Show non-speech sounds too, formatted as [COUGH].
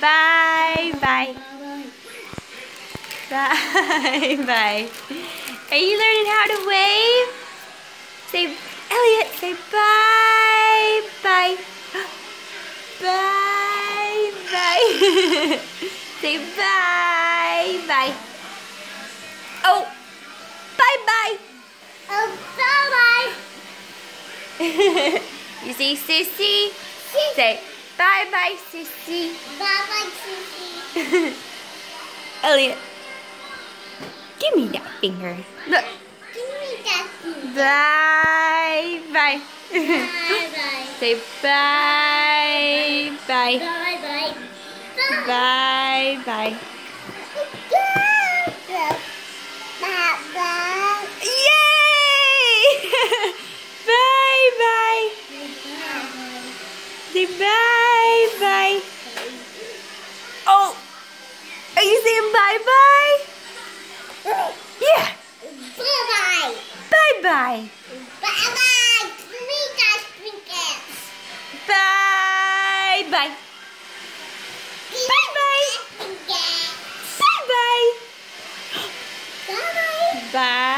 Bye bye. Bye [LAUGHS] bye. Are you learning how to wave? Say, Elliot, say bye bye. [GASPS] Bye bye. [LAUGHS] say bye bye. Oh, bye bye. Oh, bye bye. [LAUGHS] you see Sissy? Say bye bye, Sissy. Bye. [LAUGHS] Elliot, give me that finger. Look. Give me that food. Bye bye. Bye bye. [LAUGHS] Say bye bye. Bye bye. Bye bye. Bye bye. Yay! [LAUGHS] bye bye. Say bye bye. Bye. Bye bye. Sprinkles. Bye bye. Bye bye. Bye bye bye. Bye bye. Bye.